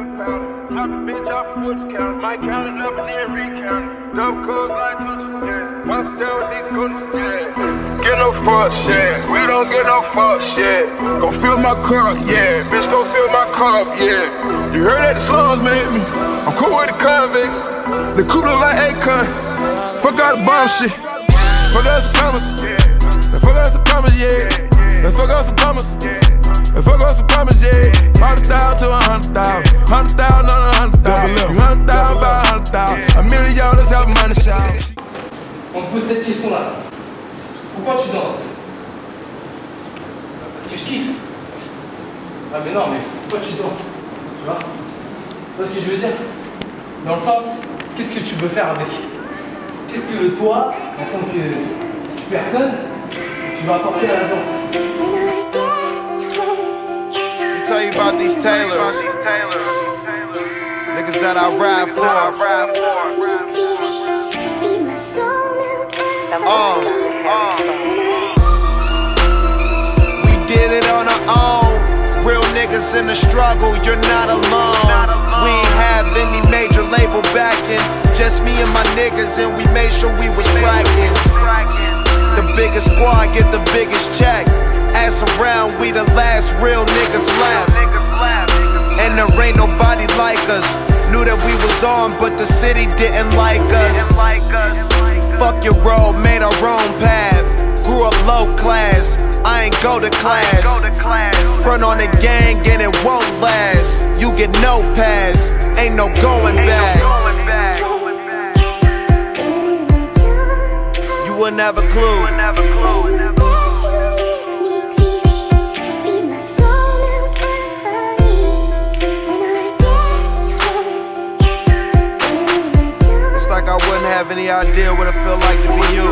bitch off foot count. Might count it up and then recount it. Double codes like touching, yeah. Bust down with these goonies, yeah. Get no fuck shit. We don't get no fuck shit. Go fill my cup, yeah. Bitch, go fill my cup, yeah. You heard that the slums made me. I'm cool with the convicts. The cooler like Akon. Fuck out the bomb shit. Fuck out some commas. Hundred thousand. Hundred thousand on a hundred thousand. You hundred thousand by a hundred thousand. A million dollars have money shout. On te pose cette question-là. Pourquoi tu danses? Parce que je kiffe. Ah mais non, mais pourquoi tu danses? Tu vois? Tu vois ce que je veux dire? Dans le sens, qu'est-ce que tu veux faire avec? Qu'est-ce que toi, en tant que personne, tu vas apporter à la danse? These tailors. Niggas that I ride for. Uh, uh. We did it on our own. Real niggas in the struggle, you're not alone. We ain't have any major label backing. Just me and my niggas, and we made sure we was cracking. The biggest squad get the biggest check. Ass around, we the last real niggas left. And there ain't nobody like us. Knew that we was on, but the city didn't like us. Fuck your road, made our own path. Grew up low class, I ain't go to class. Front on the gang and it won't last. You get no pass, ain't no going back. You wouldn't have a clue. Have any idea what it feel like to be you.